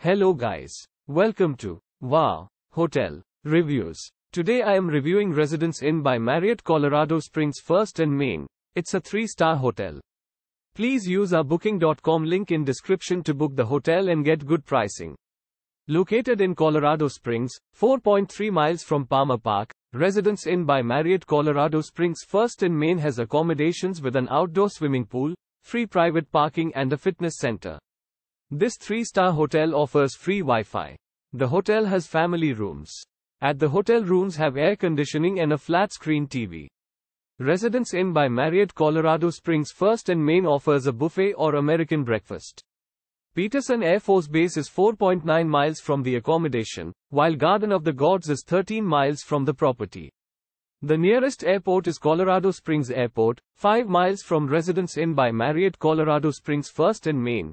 Hello guys. Welcome to Wow Hotel Reviews. Today I am reviewing Residence Inn by Marriott Colorado Springs First and Main. It's a 3-star hotel. Please use our booking.com link in description to book the hotel and get good pricing. Located in Colorado Springs, 4.3 miles from Palmer Park, Residence Inn by Marriott Colorado Springs First and Main has accommodations with an outdoor swimming pool, free private parking and a fitness center. This three-star hotel offers free Wi-Fi. The hotel has family rooms. At the hotel rooms have air conditioning and a flat-screen TV. Residence Inn by Marriott Colorado Springs First and Main offers a buffet or American breakfast. Peterson Air Force Base is 4.9 miles from the accommodation, while Garden of the Gods is 13 miles from the property. The nearest airport is Colorado Springs Airport, 5 miles from Residence Inn by Marriott Colorado Springs First and Main.